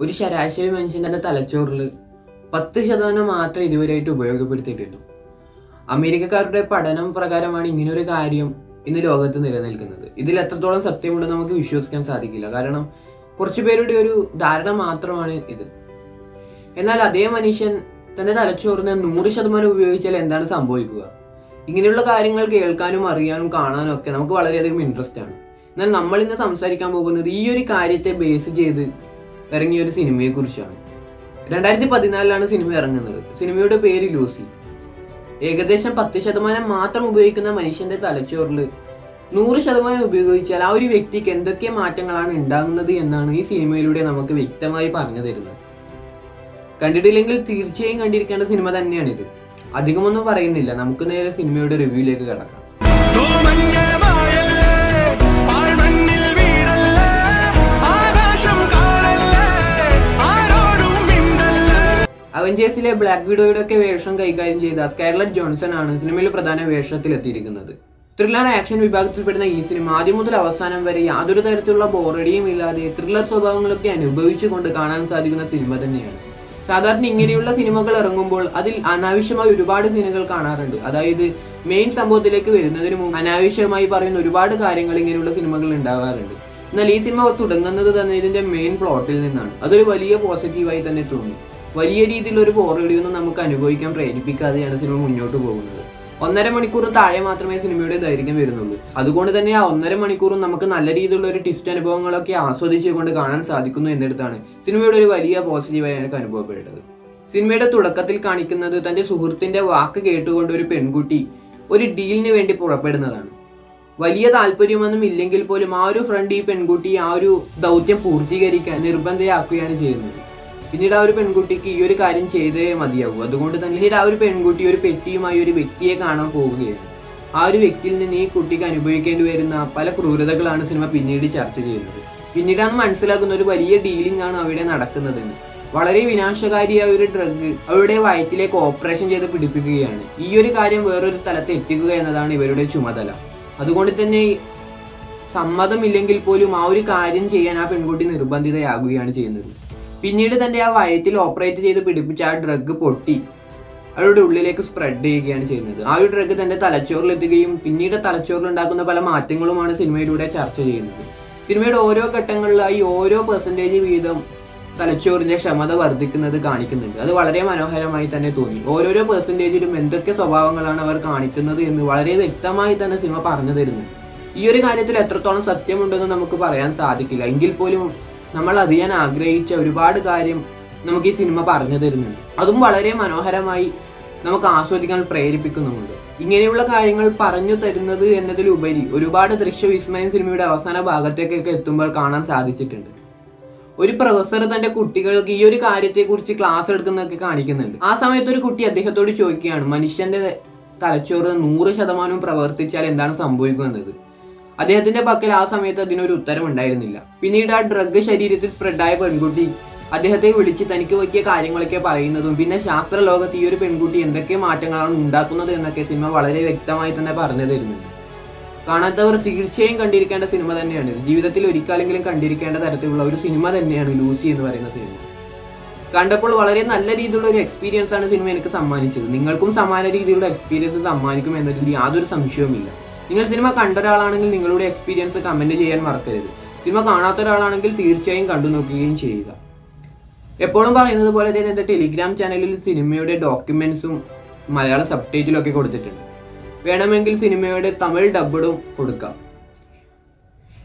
ഒരു ശരാശരി മനുഷ്യൻ തന്റെ തലച്ചോറിൽ പത്ത് ശതമാനം മാത്രം ഇതുവരെയായിട്ട് ഉപയോഗപ്പെടുത്തിയിട്ടുള്ളൂ അമേരിക്കക്കാരുടെ പഠനം പ്രകാരമാണ് ഇങ്ങനൊരു കാര്യം ഇന്ന് ലോകത്ത് നിലനിൽക്കുന്നത്. ഇതിൽ എത്രത്തോളം സത്യമുണ്ടെന്ന് നമുക്ക് വിശ്വസിക്കാൻ സാധിക്കില്ല. കാരണം കുറച്ച് പേരുടെ ഒരു ധാരണ മാത്രമാണ് ഇത്. എന്നാൽ അതേ മനുഷ്യൻ തന്റെ തലച്ചോറിനെ നൂറ് ശതമാനം ഉപയോഗിച്ചാൽ എന്താണ് സംഭവിക്കുക? ഇങ്ങനെയുള്ള കാര്യങ്ങൾ കേൾക്കാനും അറിയാനും കാണാനും ഒക്കെ നമുക്ക് വളരെയധികം ഇൻട്രസ്റ്റ് ആണ്. എന്നാൽ നമ്മൾ ഇന്ന് സംസാരിക്കാൻ പോകുന്നത് ഈ ഒരു കാര്യത്തെ ബേസ് ചെയ്ത് ഇറങ്ങിയ ഒരു സിനിമയെ കുറിച്ചാണ് രണ്ടായിരത്തി പതിനാലിലാണ് സിനിമ ഇറങ്ങുന്നത്. സിനിമയുടെ പേര് ലൂസി. ഏകദേശം പത്ത് ശതമാനം മാത്രം ഉപയോഗിക്കുന്ന മനുഷ്യന്റെ തലച്ചോറിൽ നൂറ് ശതമാനം ഉപയോഗിച്ചാൽ ആ ഒരു വ്യക്തിക്ക് എന്തൊക്കെ മാറ്റങ്ങളാണ് ഉണ്ടാകുന്നത് എന്നാണ് ഈ സിനിമയിലൂടെ നമുക്ക് വ്യക്തമായി പറഞ്ഞു തരുന്നത്. കണ്ടിട്ടില്ലെങ്കിൽ തീർച്ചയായും കണ്ടിരിക്കേണ്ട സിനിമ തന്നെയാണിത്. അധികമൊന്നും പറയുന്നില്ല. നമുക്ക് നേരെ സിനിമയുടെ റിവ്യൂയിലേക്ക് കിടക്കാം. അവഞ്ചേഴ്സിലെ ബ്ലാക്ക് വിഡോയുടെ ഒക്കെ വേഷം കൈകാര്യം ചെയ്ത സ്കാർലറ്റ് ജോൺസൺ ആണ് സിനിമയിൽ പ്രധാന വേഷത്തിലെത്തിയിരിക്കുന്നത്. ത്രില്ലർ ആക്ഷൻ വിഭാഗത്തിൽപ്പെടുന്ന ഈ സിനിമ ആദ്യം മുതൽ അവസാനം വരെ യാതൊരു തരത്തിലുള്ള ബോറടിയും ഇല്ലാതെ ത്രില്ലർ സ്വഭാവങ്ങളൊക്കെ അനുഭവിച്ചുകൊണ്ട് കാണാൻ സാധിക്കുന്ന സിനിമ തന്നെയാണ്. സാധാരണ ഇങ്ങനെയുള്ള സിനിമകൾ ഇറങ്ങുമ്പോൾ അതിൽ അനാവശ്യമായി ഒരുപാട് സീനുകൾ കാണാറുണ്ട്. അതായത് മെയിൻ സംഭവത്തിലേക്ക് വരുന്നതിന് മുമ്പ് അനാവശ്യമായി പറയുന്ന ഒരുപാട് കാര്യങ്ങൾ ഇങ്ങനെയുള്ള സിനിമകൾ ഉണ്ടാകാറുണ്ട് എന്നാൽ ഈ സിനിമ തുടങ്ങുന്നത് തന്നെ ഇതിന്റെ മെയിൻ പ്ലോട്ടിൽ നിന്നാണ്. അതൊരു വലിയ പോസിറ്റീവായി തന്നെ തോന്നി. വലിയ രീതിയിലൊരു പോറടിയൊന്നും നമുക്ക് അനുഭവിക്കാൻ പ്രേരിപ്പിക്കാതെയാണ് സിനിമ മുന്നോട്ട് പോകുന്നത്. ഒന്നര മണിക്കൂറും താഴെ മാത്രമേ സിനിമയുടെ ദൈർഘ്യം വരുന്നുള്ളൂ. അതുകൊണ്ട് തന്നെ ആ ഒന്നര മണിക്കൂറും നമുക്ക് നല്ല രീതിയിലുള്ള ഒരു ടിസ്റ്റ് അനുഭവങ്ങളൊക്കെ ആസ്വദിച്ചുകൊണ്ട് കാണാൻ സാധിക്കുന്നു എന്നിടത്താണ് സിനിമയുടെ ഒരു വലിയ പോസിറ്റീവായി എനിക്ക് അനുഭവപ്പെട്ടത്. സിനിമയുടെ തുടക്കത്തിൽ കാണിക്കുന്നത് തന്റെ സുഹൃത്തിന്റെ വാക്ക് കേട്ടുകൊണ്ട് ഒരു പെൺകുട്ടി ഒരു ഡീലിന് വേണ്ടി പുറപ്പെടുന്നതാണ്. വലിയ താല്പര്യമൊന്നും ഇല്ലെങ്കിൽ പോലും ആ ഒരു ഫ്രണ്ട് ഈ പെൺകുട്ടി ആ ഒരു ദൗത്യം പൂർത്തീകരിക്കാൻ നിർബന്ധയാക്കുകയാണ് ചെയ്യുന്നത്. പിന്നീട് ആ ഒരു പെൺകുട്ടിക്ക് ഈ ഒരു കാര്യം ചെയ്തേ മതിയാകൂ അതുകൊണ്ട് തന്നെ പിന്നീട് ആ ഒരു പെൺകുട്ടി ഒരു പെറ്റിയുമായി ഒരു വ്യക്തിയെ കാണാൻ പോവുകയാണ് ആ ഒരു വ്യക്തിയിൽ നിന്ന് ഈ കുട്ടിക്ക് അനുഭവിക്കേണ്ടി വരുന്ന പല ക്രൂരതകളാണ് സിനിമ പിന്നീട് ചർച്ച ചെയ്യുന്നത്. പിന്നീടാണ് മനസ്സിലാക്കുന്ന ഒരു വലിയ ഡീലിംഗ് ആണ് അവിടെ നടക്കുന്നതെന്ന് വളരെ വിനാശകാരിയായ ഒരു ഡ്രഗ് അവരുടെ വയറ്റിലേക്ക് ഓപ്പറേഷൻ ചെയ്ത് പിടിപ്പിക്കുകയാണ്. ഈ ഒരു കാര്യം വേറൊരു സ്ഥലത്ത് എത്തിക്കുക എന്നതാണ് ഇവരുടെ ചുമതല. അതുകൊണ്ട് തന്നെ സമ്മതമില്ലെങ്കിൽ പോലും ആ ഒരു കാര്യം ചെയ്യാൻ ആ പെൺകുട്ടി നിർബന്ധിതയാകുകയാണ് ചെയ്യുന്നത്. പിന്നീട് തന്റെ ആ വയറ്റിൽ ഓപ്പറേറ്റ് ചെയ്ത് പിടിപ്പിച്ച ആ ഡ്രഗ് പൊട്ടി. അവരുടെ ഉള്ളിലേക്ക് സ്പ്രെഡ് ചെയ്യുകയാണ് ചെയ്യുന്നത്. ആ ഒരു ഡ്രഗ് തന്റെ തലച്ചോറിലെത്തുകയും പിന്നീട് തലച്ചോറിൽ ഉണ്ടാക്കുന്ന പല മാറ്റങ്ങളുമാണ് സിനിമയിലൂടെ ചർച്ച ചെയ്യുന്നത്. സിനിമയുടെ ഓരോ ഘട്ടങ്ങളിലായി ഓരോ പെർസെന്റേജ് വീതം തലച്ചോറിന്റെ ക്ഷമത വർദ്ധിക്കുന്നത് കാണിക്കുന്നുണ്ട്. അത് വളരെ മനോഹരമായി തന്നെ തോന്നി. ഓരോരോ പെർസെന്റേജിലും എന്തൊക്കെ സ്വഭാവങ്ങളാണ് അവർ കാണിക്കുന്നത് എന്ന് വളരെ വ്യക്തമായി തന്നെ സിനിമ പറഞ്ഞു തരുന്നുണ്ട്. ഈ ഒരു കാര്യത്തിൽ എത്രത്തോളം സത്യമുണ്ടെന്ന് നമുക്ക് പറയാൻ സാധിക്കില്ല. എങ്കിൽ പോലും നമ്മൾ അറിയാൻ ആഗ്രഹിച്ച ഒരുപാട് കാര്യം നമുക്ക് ഈ സിനിമ പറഞ്ഞു തരുന്നുണ്ട്. അതും വളരെ മനോഹരമായി നമുക്ക് ആസ്വദിക്കാൻ പ്രേരിപ്പിക്കുന്നുമുണ്ട്. ഇങ്ങനെയുള്ള കാര്യങ്ങൾ പറഞ്ഞു തരുന്നത് എന്നതിലുപരി ഒരുപാട് ദൃശ്യ ദൃശ്യവിസ്മയം സിനിമയുടെ അവസാന ഭാഗത്തേക്കൊക്കെ എത്തുമ്പോൾ കാണാൻ സാധിച്ചിട്ടുണ്ട്. ഒരു പ്രൊഫസർ തന്റെ കുട്ടികൾക്ക് ഈ ഒരു കാര്യത്തെക്കുറിച്ച് ക്ലാസ് എടുക്കുന്നതൊക്കെ കാണിക്കുന്നുണ്ട്. ആ സമയത്ത് ഒരു കുട്ടി അദ്ദേഹത്തോട് ചോദിക്കുകയാണ് മനുഷ്യന്റെ തലച്ചോറ് നൂറ് ശതമാനവും പ്രവർത്തിച്ചാൽ എന്താണ് സംഭവിക്കുക എന്നത് അദ്ദേഹത്തിന്റെ പക്കൽ ആ സമയത്ത് അതിനൊരു ഉത്തരം ഉണ്ടായിരുന്നില്ല. പിന്നീട് ആ ഡ്രഗ് ശരീരത്തിൽ സ്പ്രെഡായ പെൺകുട്ടി അദ്ദേഹത്തെ വിളിച്ച് തനിക്ക് പറ്റിയ കാര്യങ്ങളൊക്കെ പറയുന്നതും പിന്നെ ശാസ്ത്ര ലോകത്ത് ഈ ഒരു പെൺകുട്ടി എന്തൊക്കെ മാറ്റങ്ങളാണ് ഉണ്ടാക്കുന്നത് എന്നൊക്കെ സിനിമ വളരെ വ്യക്തമായി തന്നെ പറഞ്ഞു തരുന്നുണ്ട്. കാണാത്തവർ തീർച്ചയായും കണ്ടിരിക്കേണ്ട സിനിമ തന്നെയാണ്. ജീവിതത്തിൽ ഒരിക്കലെങ്കിലും കണ്ടിരിക്കേണ്ട തരത്തിലുള്ള ഒരു സിനിമ തന്നെയാണ് ലൂസി എന്ന് പറയുന്ന സിനിമ. കണ്ടപ്പോൾ വളരെ നല്ല രീതിയിലുള്ള ഒരു എക്സ്പീരിയൻസ് ആണ് സിനിമ എനിക്ക് സമ്മാനിച്ചത്. നിങ്ങൾക്കും സമാന രീതിയിലുള്ള എക്സ്പീരിയൻസ് സമ്മാനിക്കും എന്നതിൽ യാതൊരു സംശയവുമില്ല. നിങ്ങൾ സിനിമ കണ്ട ഒരാളാണെങ്കിൽ നിങ്ങളുടെ എക്സ്പീരിയൻസ് കമന്റ് ചെയ്യാൻ മറക്കരുത്. സിനിമ കാണാത്ത ഒരാളാണെങ്കിൽ തീർച്ചയായും കണ്ടു നോക്കുകയും ചെയ്യുക. എപ്പോഴും പറയുന്നത് പോലെ തന്നെ എന്റെ ടെലിഗ്രാം ചാനലിൽ സിനിമയുടെ ഡോക്യുമെന്റ്സും മലയാള സബ് ഒക്കെ കൊടുത്തിട്ടുണ്ട്. വേണമെങ്കിൽ സിനിമയുടെ തമിഴ് ഡബ്ബും കൊടുക്കാം.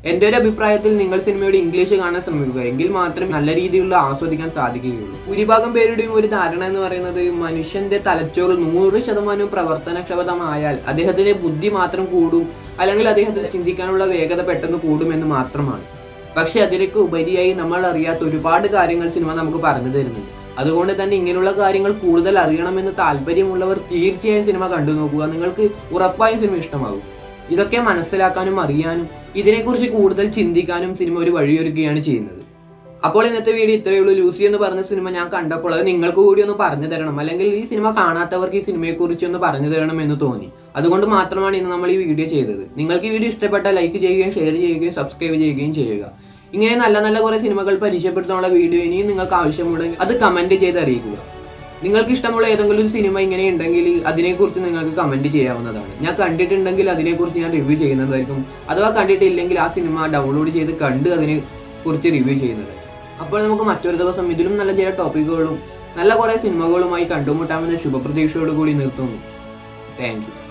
എന്റെ ഒരു അഭിപ്രായത്തിൽ നിങ്ങൾ സിനിമയുടെ ഇംഗ്ലീഷ് കാണാൻ ശ്രമിക്കുക. എങ്കിൽ മാത്രമേ നല്ല രീതിയിലുള്ള ആസ്വദിക്കാൻ സാധിക്കുകയുള്ളൂ. ഭൂരിഭാഗം പേരുടെയും ഒരു ധാരണ എന്ന് പറയുന്നത് മനുഷ്യന്റെ തലച്ചോറ് നൂറ് ശതമാനം പ്രവർത്തനക്ഷമതമായാൽ അദ്ദേഹത്തിന്റെ ബുദ്ധി മാത്രം കൂടും അല്ലെങ്കിൽ അദ്ദേഹത്തിന് ചിന്തിക്കാനുള്ള വേഗത പെട്ടെന്ന് കൂടുമെന്ന് മാത്രമാണ്. പക്ഷെ അതിലേക്ക് ഉപരിയായി നമ്മൾ അറിയാത്ത ഒരുപാട് കാര്യങ്ങൾ സിനിമ നമുക്ക് പറഞ്ഞു തരുന്നുണ്ട്. അതുകൊണ്ട് തന്നെ ഇങ്ങനെയുള്ള കാര്യങ്ങൾ കൂടുതൽ അറിയണമെന്ന് താല്പര്യമുള്ളവർ തീർച്ചയായും സിനിമ കണ്ടു നോക്കുക നിങ്ങൾക്ക് ഉറപ്പായും സിനിമ ഇഷ്ടമാകും. ഇതൊക്കെ മനസ്സിലാക്കാനും അറിയാനും ഇതിനെക്കുറിച്ച് കൂടുതൽ ചിന്തിക്കാനും സിനിമ ഒരു വഴിയൊരുക്കുകയാണ് ചെയ്യുന്നത്. അപ്പോൾ ഇന്നത്തെ വീഡിയോ ഇത്രയേ ഉള്ളൂ. ലൂസി എന്ന് പറഞ്ഞ സിനിമ ഞാൻ കണ്ടപ്പോൾ അത് നിങ്ങൾക്ക് കൂടി ഒന്ന് പറഞ്ഞു തരണം. അല്ലെങ്കിൽ ഈ സിനിമ കാണാത്തവർക്ക് ഈ സിനിമയെക്കുറിച്ച് ഒന്ന് പറഞ്ഞു തരണം എന്ന് തോന്നി. അതുകൊണ്ട് മാത്രമാണ് ഇന്ന് നമ്മൾ ഈ വീഡിയോ ചെയ്തത്. നിങ്ങൾക്ക് ഈ വീഡിയോ ഇഷ്ടപ്പെട്ടാൽ ലൈക്ക് ചെയ്യുകയും ഷെയർ ചെയ്യുകയും സബ്സ്ക്രൈബ് ചെയ്യുകയും ചെയ്യുക. ഇങ്ങനെ നല്ല നല്ല കുറേ സിനിമകൾ പരിചയപ്പെടുത്താനുള്ള വീഡിയോ ഇനിയും നിങ്ങൾക്ക് ആവശ്യമുണ്ടെങ്കിൽ അത് കമന്റ് ചെയ്ത് അറിയിക്കുക. നിങ്ങൾക്ക് ഇഷ്ടമുള്ള ഏതെങ്കിലും ഒരു സിനിമ ഇങ്ങനെ ഉണ്ടെങ്കിൽ അതിനെക്കുറിച്ച് നിങ്ങൾക്ക് കമന്റ് ചെയ്യാവുന്നതാണ്. ഞാൻ കണ്ടിട്ടുണ്ടെങ്കിൽ അതിനെക്കുറിച്ച് ഞാൻ റിവ്യൂ ചെയ്യുന്നതായിരിക്കും. അഥവാ കണ്ടിട്ടില്ലെങ്കിൽ ആ സിനിമ ഡൗൺലോഡ് ചെയ്ത് കണ്ട് അതിനെ കുറിച്ച് റിവ്യൂ ചെയ്യുന്നത്. അപ്പോൾ നമുക്ക് മറ്റൊരു ദിവസം ഇതിലും നല്ല ചില ടോപ്പിക്കുകളും നല്ല കുറേ സിനിമകളുമായി കണ്ടുമുട്ടാമെന്ന ശുഭപ്രതീക്ഷയോടുകൂടി നിർത്തുന്നു. Thank you